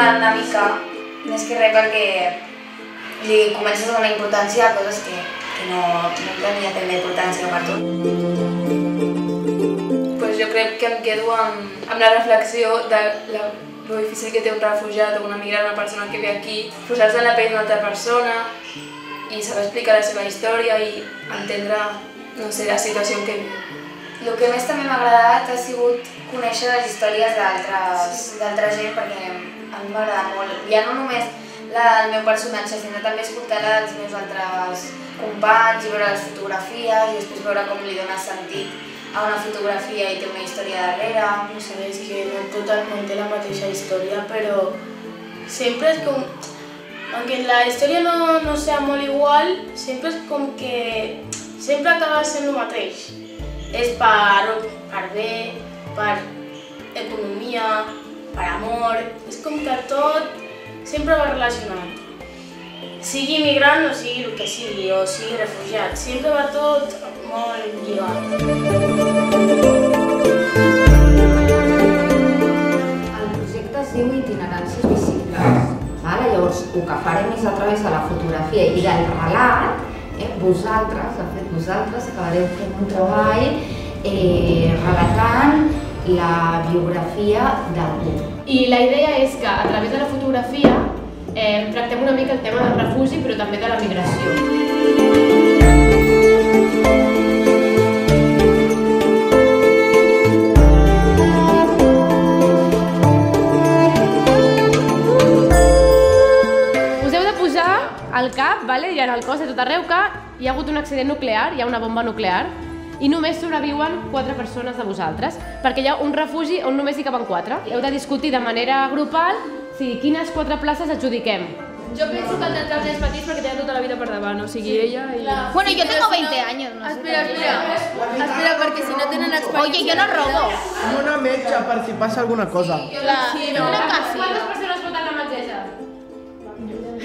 personal una mica, més que res perquè li comences a donar importància a coses que, que no, no tenia també importància per tu. Pues jo crec que em quedo amb, amb la reflexió de la, lo difícil que té un refugiat o una migrant, una persona que ve aquí, posar-se en la pell d'una altra persona i saber explicar la seva història i entendre, no sé, la situació en què viu. El que més també m'ha agradat ha sigut conèixer les històries d'altra gent perquè a mi m'agrada molt. Ja no només la del meu personatge, sinó també escoltar la dels meus altres companys i veure les fotografies i després veure com li dona sentit a una fotografia i té una història darrere. No sé, és que no tot el món té la mateixa història, però sempre és com... Aunque la història no, no sea molt igual, sempre és com que sempre acaba sent el mateix. És per, per bé, per economia, per amor, és com que tot sempre va relacionat. Sigui migrant o sigui el que sigui, o sigui refugiat, sempre va tot molt lligat. El projecte es diu Itineràncies Visibles. Vale? Llavors, el que farem és a través de la fotografia i del relat, eh, vosaltres, de fet vosaltres, acabareu fent un treball eh, relatant la biografia d'algú. I la idea és que a través de la fotografia eh, tractem una mica el tema del refugi però també de la migració. Al cap vale, i en el cos de tot arreu que hi ha hagut un accident nuclear, hi ha una bomba nuclear, i només sobreviuen quatre persones de vosaltres, perquè hi ha un refugi on només hi caben quatre. Heu de discutir de manera grupal si quines quatre places adjudiquem. Jo penso que el els nens petits perquè té tota la vida per davant, o sigui, ella i... Bueno, yo tengo 20 años, no sé. Espera, espera, espera, perquè si no tenen experiència... Oye, yo no robo. Amb una metge per si passa alguna cosa. La, Sí, no. una Quantes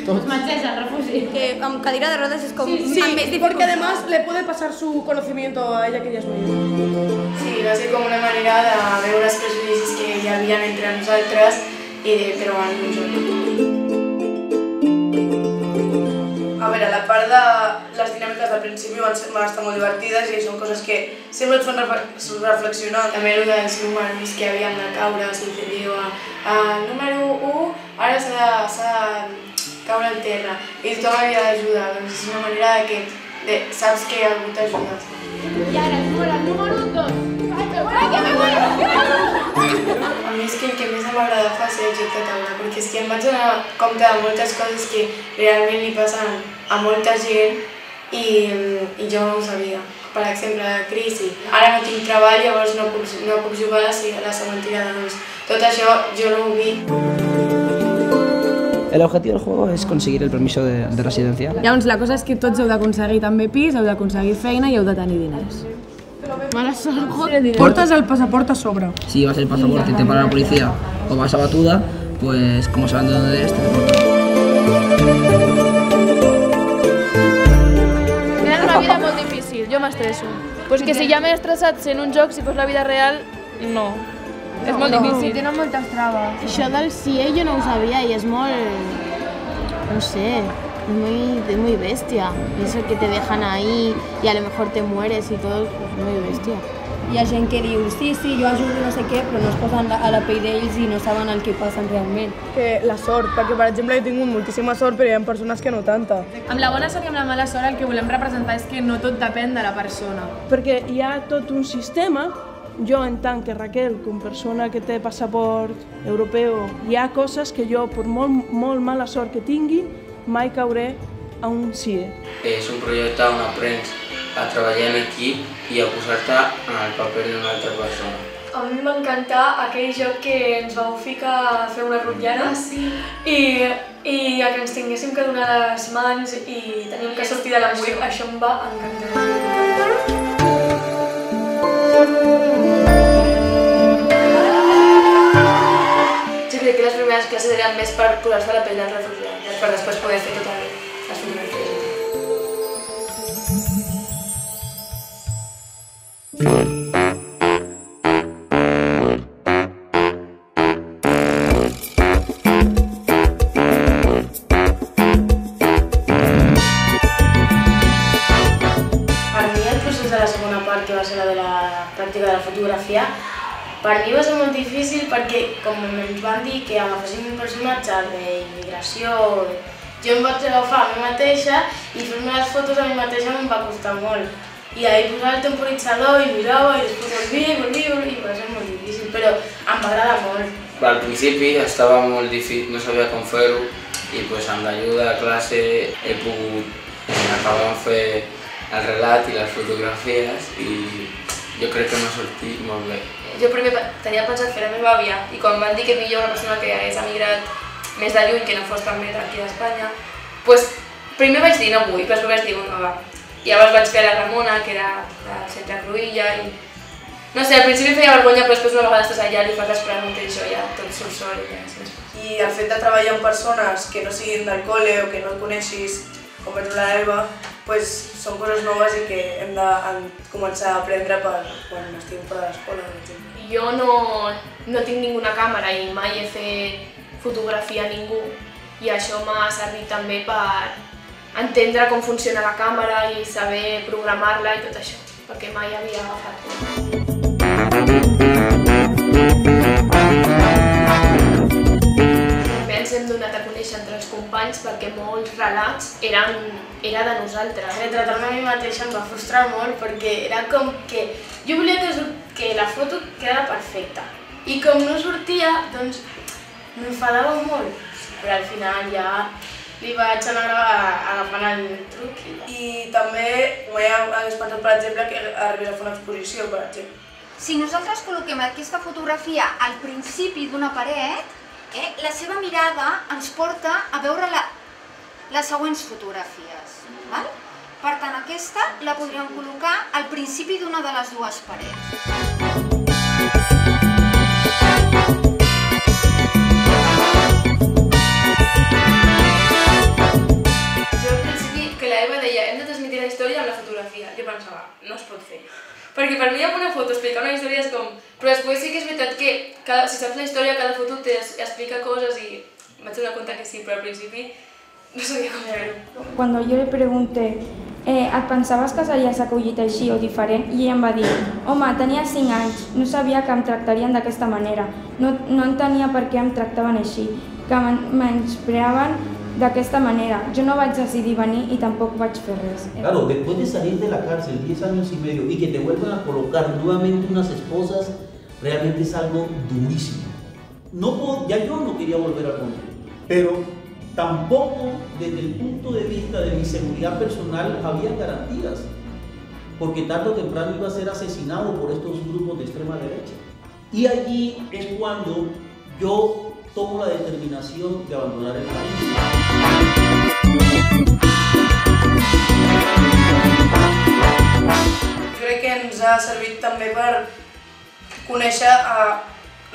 Tots. Metgessa, el refugi. Que con cadira de ruedas es como Sí, más porque dificultad. además le puede pasar su conocimiento a ella que ella es mayor. Sí, va ser com una manera de veure els prejudicis que hi havia entre nosaltres i de trobar-nos A veure, la part de les dinàmiques del principi van, ser, van estar molt divertides i són coses que sempre et fan reflexionar. També el dels números que havíem de caure, si te diu el número 1 ara s'ha de, s'ha de caure al terra i tothom havia d'ajudar, doncs és una manera de que de, saps que algú t'ajuda. I ara, número, el número 2. A mi és que el que més m'agrada fa ser el joc de taula, perquè és que em vaig donar compte de moltes coses que realment li passen a molta gent i, i jo no ho sabia. Per exemple, la crisi. Ara no tinc treball, llavors no puc, no puc jugar a la, se- a la següent tirada. Doncs tot això jo no ho vi. El objetivo del juego es conseguir el permiso de, de residencia. Llavors, la cosa és que tots heu d'aconseguir també pis, heu d'aconseguir feina i heu de tenir diners. Mala sort, joder. Portes el passaport a sobre. Si llevas el pasaporte y te para la policía o vas a batuda, pues como saben de dónde eres, te deportan. Tenen una vida molt difícil, jo m'estresso. Pues que si ja m'he estressat sent un joc, si fos la vida real, no. És molt difícil. tenen moltes traves. Això del CIE jo no ho sabia i és molt... No sé, es muy, es muy bestia. Eso que te dejan ahí y a lo mejor te mueres y todo, es muy bestia. Hi ha gent que diu, sí, sí, jo ajudo no sé què, però no es posen a la pell d'ells i no saben el que passen realment. Que la sort, perquè per exemple he tingut moltíssima sort però hi ha persones que no tanta. Amb la bona sort i amb la mala sort el que volem representar és que no tot depèn de la persona. Perquè hi ha tot un sistema, jo en tant que Raquel, com persona que té passaport europeu, hi ha coses que jo, per molt, molt mala sort que tingui, mai cauré a un CIE. És un projecte on aprens a treballar en equip i a posar-te en el paper d'una altra persona. A mi m'encantà aquell joc que ens vau ficar a fer una rotllana ah, sí. i, i a que ens tinguéssim que donar les mans i teníem que sortir de la web, això em va encantar. Jo crec que les primeres classes eren més per posar-se la pell del refugiat, per després poder fer totes les fotografies. Per mi va ser molt difícil perquè com ens van dir que agaféssim un personatge d'immigració, jo em vaig agafar a mi mateixa i fer-me les fotos a mi mateixa em va costar molt. I ahir posava el temporitzador i mirava i després volvia i volvia i va ser molt difícil, però em va agradar molt. Al principi estava molt difícil, no sabia com fer-ho i pues, amb l'ajuda de classe he pogut acabar fer el relat i les fotografies i jo crec que m'ha sortit molt bé. Jo primer tenia pensat fer la meva àvia i quan van dir que millor una persona que hagués emigrat més de lluny, que no fos també d'aquí d'Espanya, pues, primer vaig dir no vull, però després vaig dir, bueno, va. I llavors vaig fer la Ramona, que era de Centre Cruïlla, i no sé, al principi feia vergonya, però després una vegada estàs allà li fas les preguntes i això ja tot surt sol i ja és. I el fet de treballar amb persones que no siguin del col·le o que no coneixis, com és la Eva, pues, són coses noves i que hem de hem començar a aprendre per quan l'escola, per exemple. Jo no, no tinc ninguna càmera i mai he fet fotografia a ningú i això m'ha servit també per entendre com funciona la càmera i saber programar-la i tot això, perquè mai havia agafat hem donat a conèixer entre els companys perquè molts relats eren, era de nosaltres. Retratar-me a mi mateixa em va frustrar molt perquè era com que jo volia que, que la foto quedara perfecta i com no sortia, doncs m'enfadava molt, però al final ja li vaig anar a- agafant el truc i. I també hagués pensat, per exemple, que arribés a fer una exposició, per exemple. Si nosaltres col·loquem aquesta fotografia al principi d'una paret, eh, la seva mirada ens porta a veure la, les següents fotografies. Val? Per tant, aquesta la podríem col·locar al principi d'una de les dues parets. Jo al principi que la deia hem de transmetre la història amb la fotografia. Jo pensava, no es pot fer. Perquè per mi amb una foto explicar una història és com... Però després sí que és veritat que cada, si saps la història, cada foto t'explica coses i vaig donar compte que sí, però al principi no sabia com fer-ho. Cuando yo le pregunté, eh, et pensaves que series acollit així o diferent? I ella em va dir, home, tenia 5 anys, no sabia que em tractarien d'aquesta manera, no, no entenia per què em tractaven així, que men- menyspreaven d'aquesta manera. Jo no vaig decidir venir i tampoc vaig fer res. Claro, después de salir de la cárcel 10 años y medio y que te vuelvan a colocar nuevamente unas esposas, realmente es algo durísimo. No ya yo no quería volver al conflicto, pero tampoco desde el punto de vista de mi seguridad personal había garantías, porque tarde o temprano iba a ser asesinado por estos grupos de extrema derecha. Y allí es cuando yo tomo la determinación de abandonar el país. Crec que ens ha servit també per conèixer a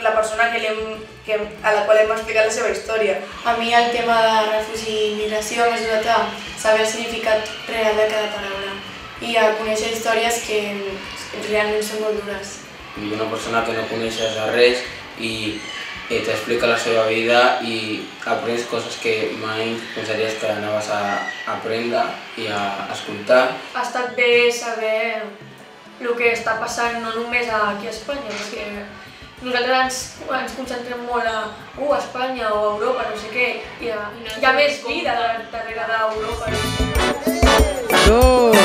la persona que hem, que, a la qual hem explicat la seva història. A mi el tema de refugi i migració m'ha ajudat a saber el significat real de cada paraula i a conèixer històries que realment són molt dures. I una persona que no coneixes de res i eh, t'explica la seva vida i aprens coses que mai pensaries que anaves a aprendre i a escoltar. Ha estat bé saber el que està passant no només aquí a Espanya, perquè nosaltres ens, ens concentrem molt a uh, Espanya o a Europa, no sé què, i hi ha, hi ha més vida darrere d'Europa. Dos.